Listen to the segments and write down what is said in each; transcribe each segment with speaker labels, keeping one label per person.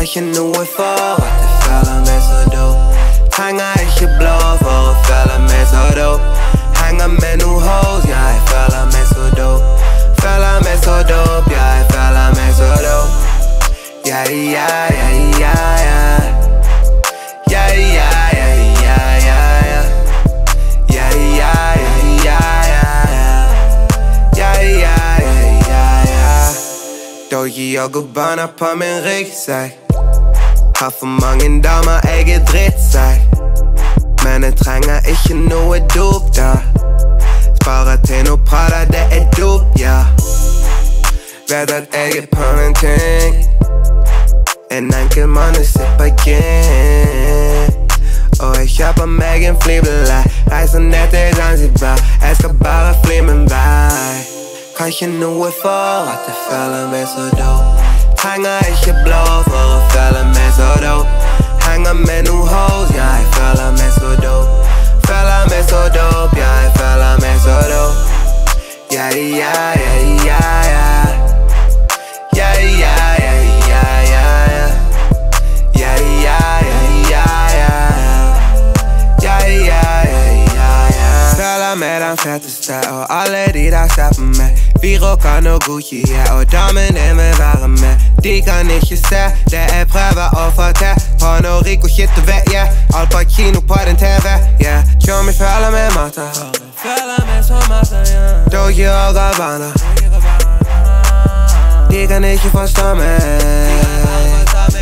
Speaker 1: ikke noe for at jeg føler meg så dope. Trenger ikke blå for å føle meg så dope. Henger med noen hoes, ja, jeg føler meg så dope. Føler meg så dope, ja, jeg føler meg så dope. Yeah, yeah, yeah, yeah, yeah. Yeah, yeah, yeah, yeah, yeah, yeah. Yeah, yeah, yeah, Har for mange damer, jeg er drittsekk. Men jeg trenger ikke noe dop, da. Sparer til noe Prada, det er dop, ja. Vet at jeg er på en ting. En enkel mann jeg sipper. Og jeg kjøper meg en flybillett. Reiser ned til Zanzibar. Jeg skal bare fly min vei. Kan ikke noe for at jeg føler meg så dope. Trenger den feteste, og alle de der ser på meg. Vi rocker noe Gucci, yeah, og damene vil være med. De kan ikke se det jeg prøver å få til. På noe Rico shit du vet, yeah. På kino på din TV, yeah. Tjommi føler meg matta. Føler meg som matta, yeah. Doggy og Gabbana. De kan ikke forstå meg.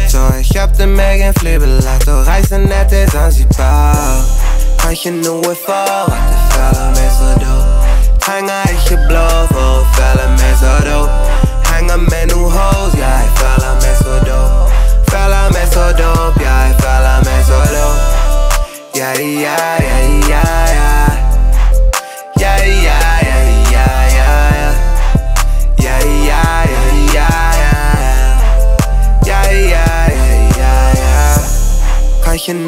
Speaker 1: Så jeg kjøpte meg en flybillett og reiste ned til Zanzibar. Kan ikke noe for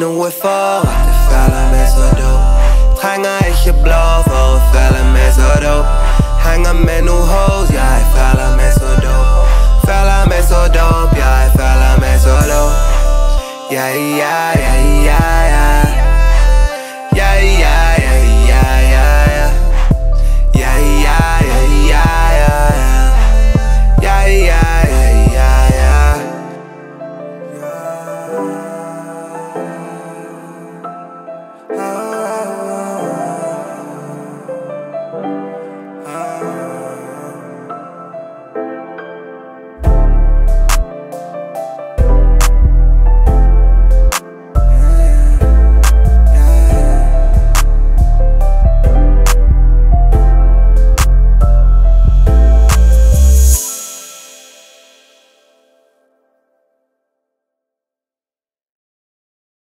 Speaker 1: noe for at jeg føler meg så dope. Trenger ikke blå for å føle meg så dope. Henger med noen hoes, ja, jeg føler meg så dope. Føler meg så dope, ja, jeg føler meg så dope. Yeah, yeah, yeah, yeah, yeah.